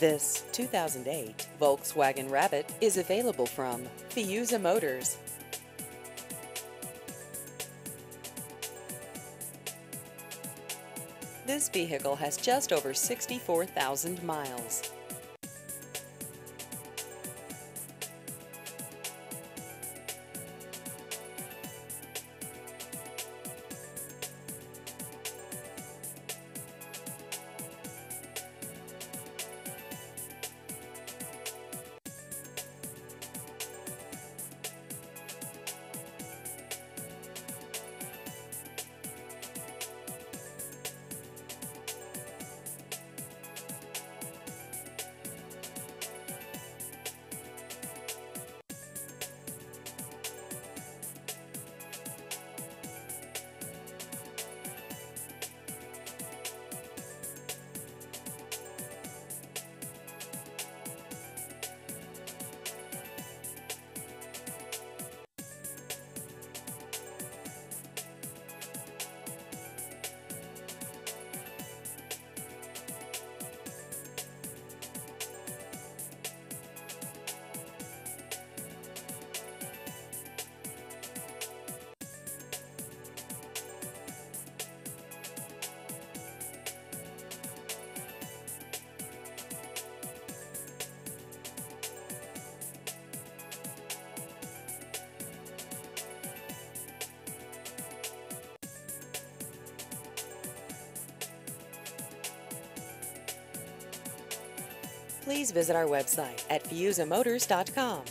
This 2008 Volkswagen Rabbit is available from Fiuza Motors. This vehicle has just over 64,000 miles. Please visit our website at fiuzamotors.com.